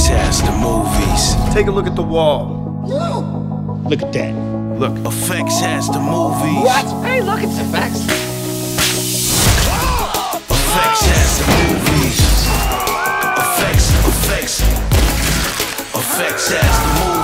success, the movies. Take a look at the wall. No. Look at that. Look, FX has the movies. What? Hey, look, it's FX. Oh! FX has the movies. FX, FX. FX has the movies.